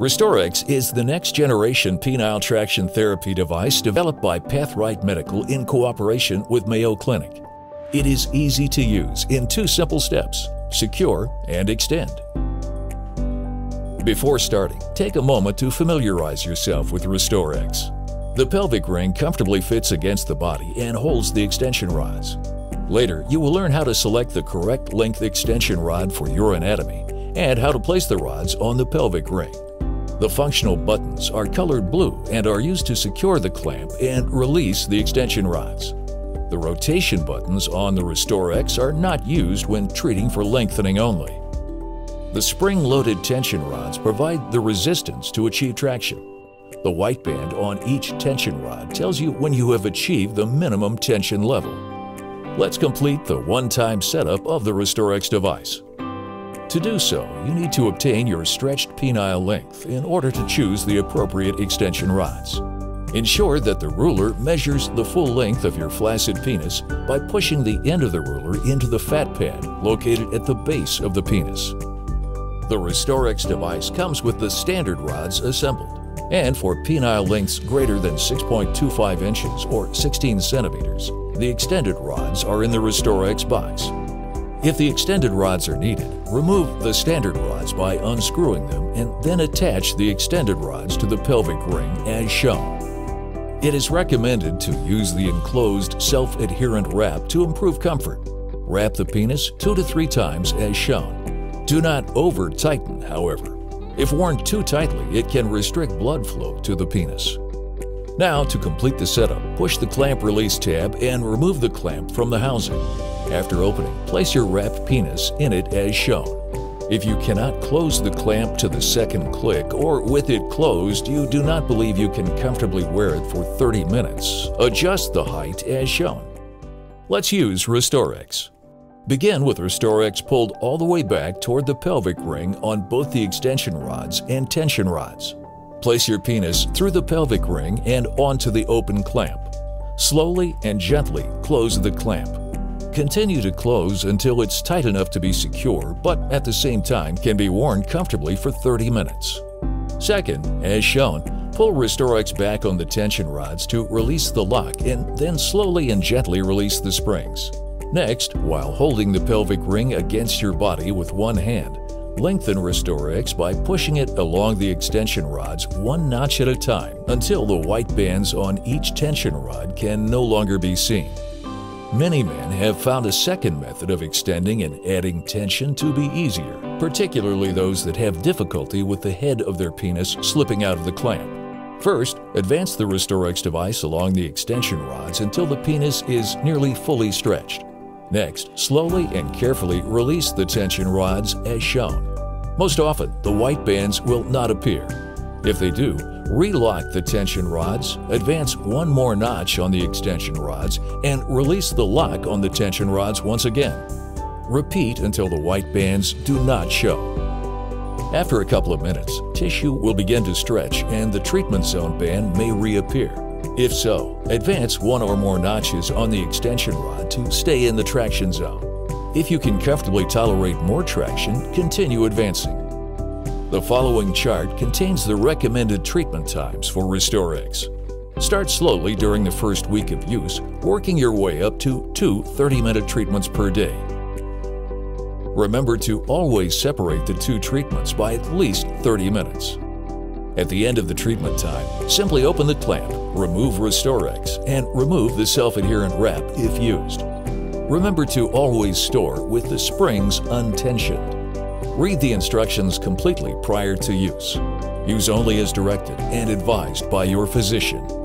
RestoreX is the next generation penile traction therapy device developed by Pathright Medical in cooperation with Mayo Clinic. It is easy to use in two simple steps secure and extend. Before starting, take a moment to familiarize yourself with RestoreX. The pelvic ring comfortably fits against the body and holds the extension rods. Later, you will learn how to select the correct length extension rod for your anatomy and how to place the rods on the pelvic ring. The functional buttons are colored blue and are used to secure the clamp and release the extension rods. The rotation buttons on the RestoreX are not used when treating for lengthening only. The spring-loaded tension rods provide the resistance to achieve traction. The white band on each tension rod tells you when you have achieved the minimum tension level. Let's complete the one-time setup of the RestoreX device. To do so, you need to obtain your stretched penile length in order to choose the appropriate extension rods. Ensure that the ruler measures the full length of your flaccid penis by pushing the end of the ruler into the fat pad located at the base of the penis. The RestoreX device comes with the standard rods assembled. And for penile lengths greater than 6.25 inches or 16 centimeters, the extended rods are in the RestoreX box. If the extended rods are needed, remove the standard rods by unscrewing them and then attach the extended rods to the pelvic ring as shown. It is recommended to use the enclosed self-adherent wrap to improve comfort. Wrap the penis two to three times as shown. Do not over-tighten, however. If worn too tightly, it can restrict blood flow to the penis. Now, to complete the setup, push the clamp release tab and remove the clamp from the housing. After opening, place your wrapped penis in it as shown. If you cannot close the clamp to the second click or with it closed, you do not believe you can comfortably wear it for 30 minutes, adjust the height as shown. Let's use RestoreX. Begin with RestoreX pulled all the way back toward the pelvic ring on both the extension rods and tension rods. Place your penis through the pelvic ring and onto the open clamp. Slowly and gently close the clamp. Continue to close until it's tight enough to be secure, but at the same time can be worn comfortably for 30 minutes. Second, as shown, pull RestoreX back on the tension rods to release the lock and then slowly and gently release the springs. Next, while holding the pelvic ring against your body with one hand, lengthen RestoreX by pushing it along the extension rods one notch at a time until the white bands on each tension rod can no longer be seen. Many men have found a second method of extending and adding tension to be easier, particularly those that have difficulty with the head of their penis slipping out of the clamp. First, advance the RestoreX device along the extension rods until the penis is nearly fully stretched. Next, slowly and carefully release the tension rods as shown. Most often, the white bands will not appear. If they do, Relock the tension rods, advance one more notch on the extension rods, and release the lock on the tension rods once again. Repeat until the white bands do not show. After a couple of minutes, tissue will begin to stretch and the treatment zone band may reappear. If so, advance one or more notches on the extension rod to stay in the traction zone. If you can comfortably tolerate more traction, continue advancing. The following chart contains the recommended treatment times for RestoreX. Start slowly during the first week of use, working your way up to two 30-minute treatments per day. Remember to always separate the two treatments by at least 30 minutes. At the end of the treatment time, simply open the clamp, remove RestoreX, and remove the self-adherent wrap if used. Remember to always store with the springs untensioned. Read the instructions completely prior to use. Use only as directed and advised by your physician.